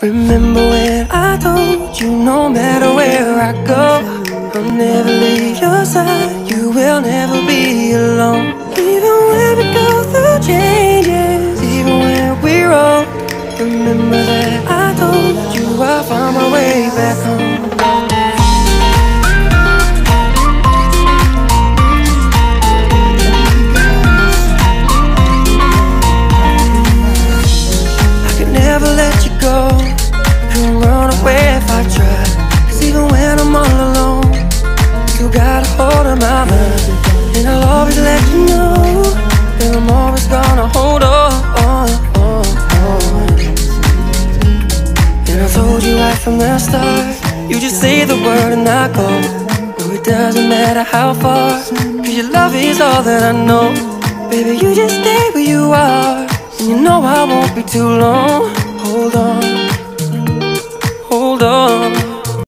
Remember when I told you no matter where I go, I'll never leave your side. You will never be alone. Even when we go through changes, even when we're old. Remember that told you right from the start. You just say the word and I go. No, it doesn't matter how far. Cause your love is all that I know. Baby, you just stay where you are. And you know I won't be too long.